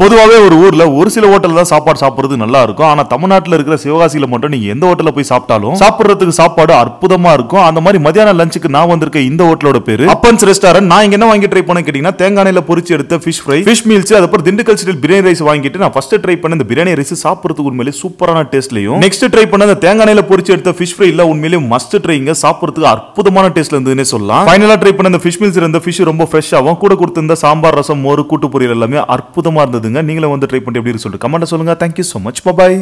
பொதுவாகவே ஒரு ஊர்ல ஒரு சில ஹோட்டல் தான் சாப்பாடு சாப்பிடுறது நல்லா இருக்கும். ஆனா தமிழ்நாட்டில் இருக்கிற சிவகாசியில மட்டும் நீங்க எந்த ஹோட்டலில் போய் சாப்பிட்டாலும் சாப்பிடுறதுக்கு சாப்பாடு அற்புதமா இருக்கும். அந்த மாதிரி மதியான லஞ்சுக்கு நான் வந்திருக்க இந்த ஹோட்டலோட பேரு அப்பன்ஸ் ரெஸ்டாரண்ட் நான் இங்க என்ன வாங்கி ட்ரை பண்ண கேட்டீங்கன்னா தேங்காய் எண்ணெயில பொரிச்சு எடுத்த ஃபிஷ் ஃப்ரை ஃபிஷ் மீல்ஸ் அதுக்கப்புறம் திண்டுக்கல் ஸ்டைல் பிரியாணி ரைஸ் வாங்கிட்டு நான் ஃபர்ஸ்ட் ட்ரை பண்ண இந்த பிரியாணி ரைஸ் சாப்பிடுறதுக்கு உண்மையிலே சூப்பரான டேஸ்ட்லயும் நெக்ஸ்ட் ட்ரை பண்ண அந்த தேங்காய் எண்ணெயில பொரிச்சு எடுத்த ஃபிஷ் ஃப்ரை இல்ல உண்மையிலே மஸ்ட் ட்ரைங்க சாப்பிடுறதுக்கு அற்புதமான டேஸ்ட்ல இருந்ததுன்னே சொல்லலாம். ஃபைனலா ட்ரை பண்ண அந்த ஃபிஷ் மீல்ஸ் இருந்த ஃபிஷ் ரொம்ப ஃப்ரெஷ்ஷாகவும் கூட கொடுத்திருந்த சாம்பார் ரசம் மோர் கூட்டு பொரியல் எல்லாமே அற்புதமா இருந்ததுங்க நீங்களும் வந்து ட்ரை பண்ணி எப்படி சொல்லிட்டு கமெண்ட் சொல்லுங்க. Thank you so much bye